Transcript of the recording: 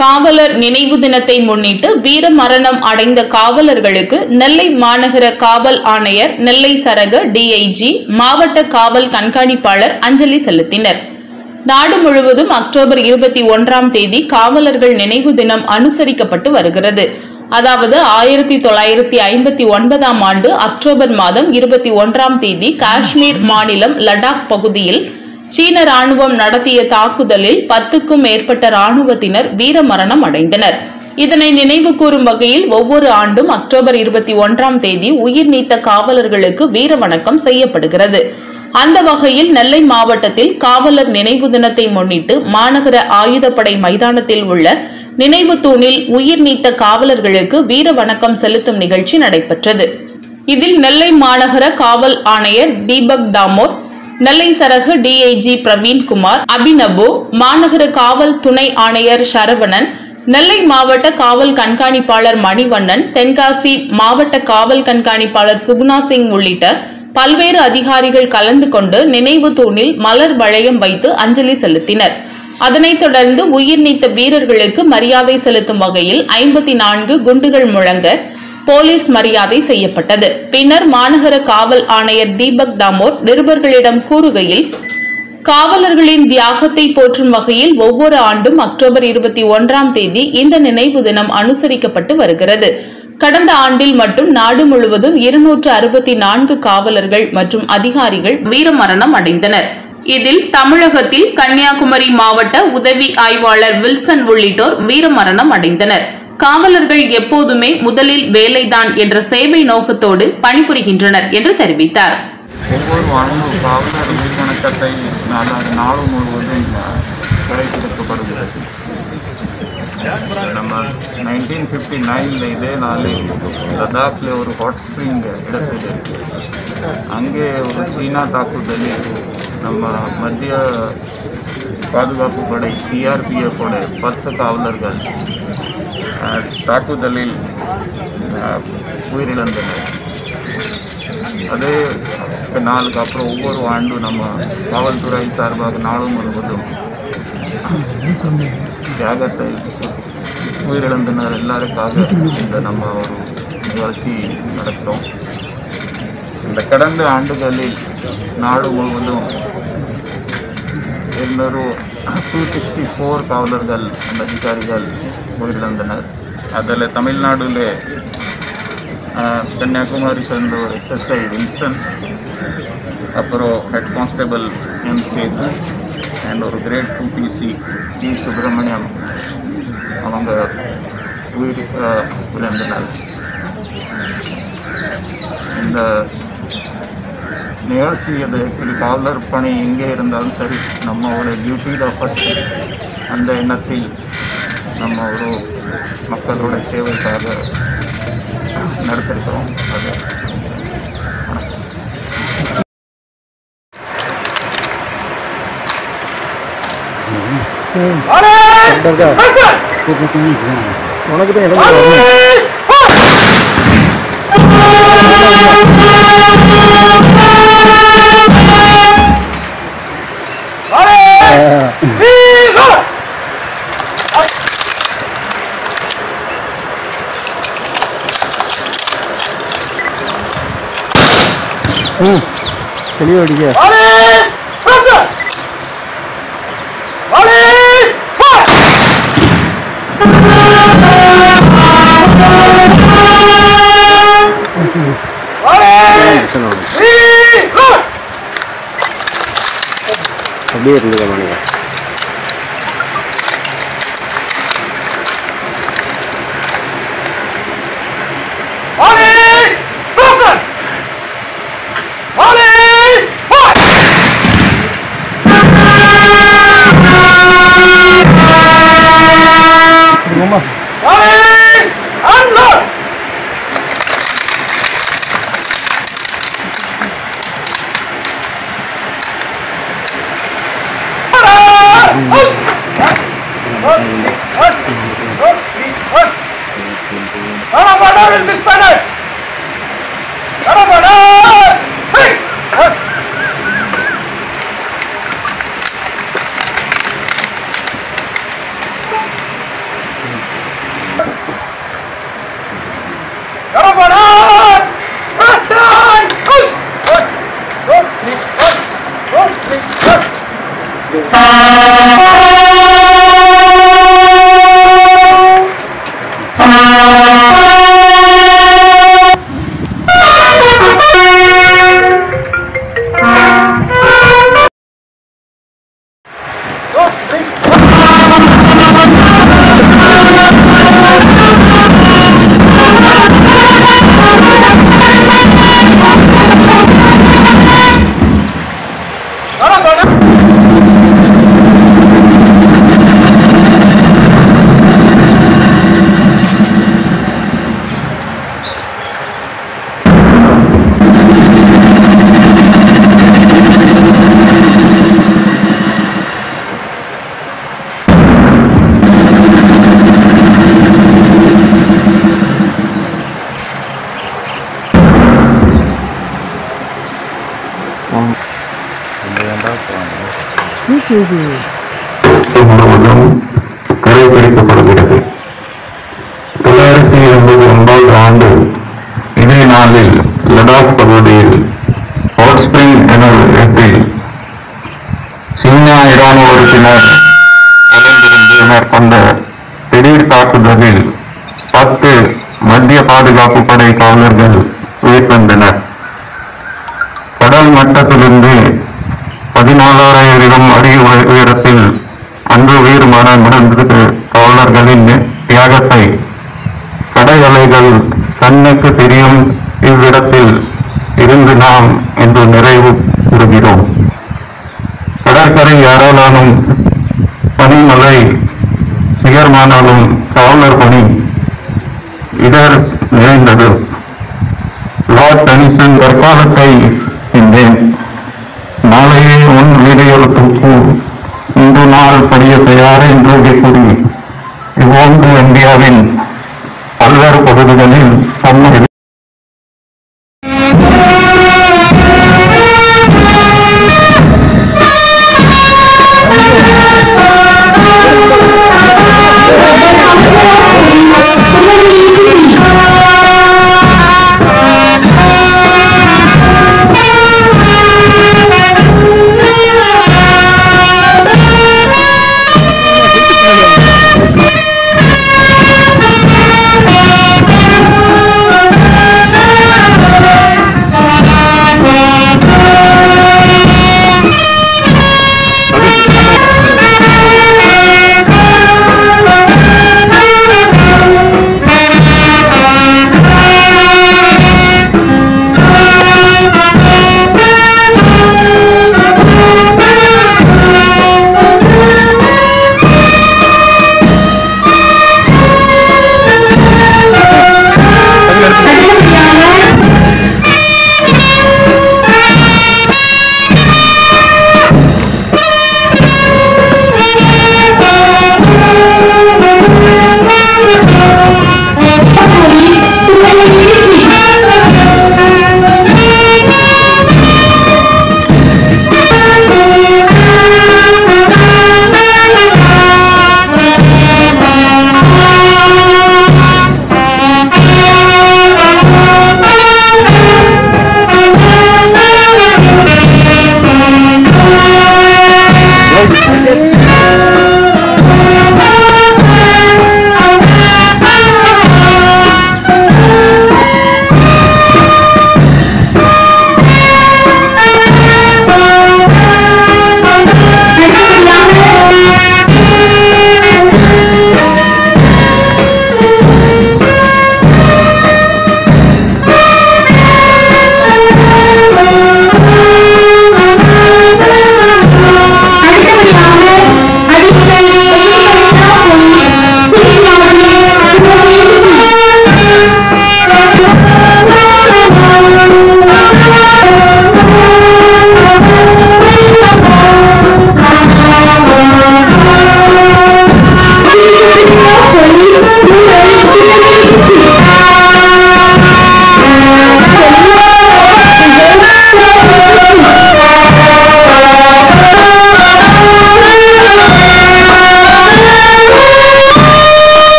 காவலர் நினைவு தினத்தை முன்னிட்டு வீர மரணம் அடைந்த காவலர்களுக்கு நெல்லை மாநகர காவல் ஆணையர் நெல்லை சரக டிஐஜி மாவட்ட காவல் கண்காணிப்பாளர் அஞ்சலி செலுத்தினர். நாடு முழுவதும் அக்டோபர் இருபத்தி ஒன்றாம் தேதி காவலர்கள் நினைவு தினம் அனுசரிக்கப்பட்டு வருகிறது. அதாவது ஆயிரத்தி தொள்ளாயிரத்தி ஐம்பத்தி ஒன்பதாம் ஆண்டு அக்டோபர் மாதம் இருபத்தி ஒன்றாம் தேதி காஷ்மீர் மாநிலம் லடாக் பகுதியில் சீன ராணுவம் நடத்திய தாக்குதலில் பத்துக்கும் மேற்பட்ட ராணுவத்தினர் வீரமரணம் அடைந்தனர். இதனை நினைவு கூறும் வகையில் ஒவ்வொரு ஆண்டும் அக்டோபர் இருபத்தி ஒன்றாம் தேதி உயிர் நீத்த காவலர்களுக்கு வீர வணக்கம் செய்யப்படுகிறது. அந்த வகையில் நெல்லை மாவட்டத்தில் காவலர் நினைவு தினத்தை முன்னிட்டு மாநகர ஆயுதப்படை மைதானத்தில் உள்ள நினைவு தூணில் உயிர் நீத்த காவலர்களுக்கு வீர வணக்கம் செலுத்தும் நிகழ்ச்சி நடைபெற்றது. இதில் நெல்லை மாநகர காவல் ஆணையர் தீபக் டாமோர் நெல்லை சரகு டிஐஜி பிரவீன்குமார் அபினபு மாநகர காவல் துணை ஆணையர் சரவணன் நெல்லை மாவட்ட காவல் கண்காணிப்பாளர் மணிவண்ணன் தென்காசி மாவட்ட காவல் கண்காணிப்பாளர் சுகுணா சிங் உள்ளிட்ட பல்வேறு அதிகாரிகள் கலந்து கொண்டு நினைவு தூணில் மலர் வளையம் வைத்து அஞ்சலி செலுத்தினர். அதனைத் தொடர்ந்து உயிர் நீத்த வீரர்களுக்கு மரியாதை செலுத்தும் வகையில் ஐம்பத்தி நான்கு குண்டுகள் முழங்க போலீஸ் மரியாதை செய்யப்பட்டது. பின்னர் மாநகர காவல் ஆணையர் தீபக் டாமோர் நிருபர்களிடம் கூறுகையில் காவலர்களின் தியாகத்தை போற்றும் வகையில் ஒவ்வொரு ஆண்டும் அக்டோபர் இருபத்தி ஒன்றாம் தேதி இந்த நினைவு தினம் அனுசரிக்கப்பட்டு வருகிறது. கடந்த ஆண்டில் மட்டும் நாடு முழுவதும் இருநூற்று அறுபத்தி நான்கு காவலர்கள் மற்றும் அதிகாரிகள் வீரமரணம் அடைந்தனர். இதில் தமிழகத்தில் கன்னியாகுமரி மாவட்ட உதவி ஆய்வாளர் வில்சன் உள்ளிட்டோர் வீரமரணம் அடைந்தனர். காவலர்கள் எப்போதுமே முதலில் வேலைதான் என்ற சேவை நோக்கத்தோடு பணிபுரிகின்றனர் என்று தெரிவித்தார். ஒவ்வொரு ஆண்டும் காவலர் உயிர்வணக்கத்தை நாளாக நாடு முழுவதும் கடைபிடிக்கப்படுகிறது. நம்ம நைன்டீன் ஃபிஃப்டி நைனில் இதே நாளில் லடாக்கில் ஒரு ஹாட் ஸ்ப்ரிங் இடத்தில் அங்கே ஒரு சீனா தாக்குதலில் நம்ம மத்திய பாதுகாப்பு படை சிஆர்பிஎஃப் பத்து காவலர்கள் தாக்குதலில் உயிரிழந்தனர் அதே நாளுக்கு அப்புறம் ஒவ்வொரு ஆண்டும் நம்ம காவல்துறை சார்பாக நாடு முழுவதும் தியாகத்தை உயிரிழந்தனர் எல்லாருக்காக இந்த நம்ம ஒரு நிகழ்ச்சி நடத்துகிறோம் இந்த கடந்த ஆண்டுகளில் நாடு முழுவதும் இருநூறு டூ சிக்ஸ்டி ஃபோர் காவலர்கள் அந்த அதிகாரிகள் உயிரிழந்தனர் அதில் தமிழ்நாடுல கன்னியாகுமரி சேர்ந்த ஒரு எஸ்எஸ்ஐ வில்சன் அப்புறம் head constable M Sethu and ஒரு grade two PC D Subramaniam அவங்க உயிர் ஆஹ், இந்த நிகழ்ச்சி அது இப்படி காவலர் பணி எங்கே இருந்தாலும் சரி நம்மளோட டியூட்டியில் ஃபஸ்ட்டு அந்த எண்ணத்தில் நம்ம ஒரு மக்களோட சேவைக்காக நடத்திருக்கிறோம். அது உனக்கு தான் இடம் 응. 재미 올리게. 아래! 플러스! 아래! 아래! 위로! 더 위에 불러가 말이야. Tamam. Hayır! Anla! Arabalar ölmüş sana! Arabalar! செய்தி. முழுவதும் கடைபிடிக்கப்படுகிறது. தொள்ளாயிரத்தி எண்பது ஒன்பது ஆண்டு இதே நாளில் லடாக் பகுதியில் ஹாட் ஸ்பிரிங் என இடத்தில் சீனா இராணுவத்தினர் வளைந்திருந்து மேற்கொண்ட திடீர் தாக்குதலில் பத்து மத்திய பாதுகாப்பு படை காவலர்கள் அன்று உயிர் தியாகத்தை. கடை கண்ணுக்கு தெரியும் இவ்விடத்தில் இருந்து நாம் என்று நிறைவு கூறுகிறோம் கடற்கரை யாராலும் பனிமலை சிகரமானாலும் காவலர் பணி இடர் நிறைந்தது. லார்ட் டனிசன் தற்காலத்தை